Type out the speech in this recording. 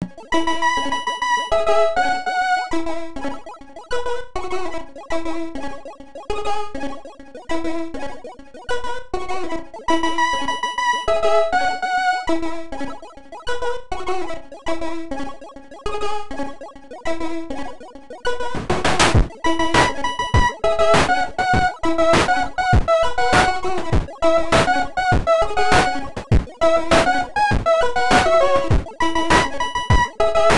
Thank you. you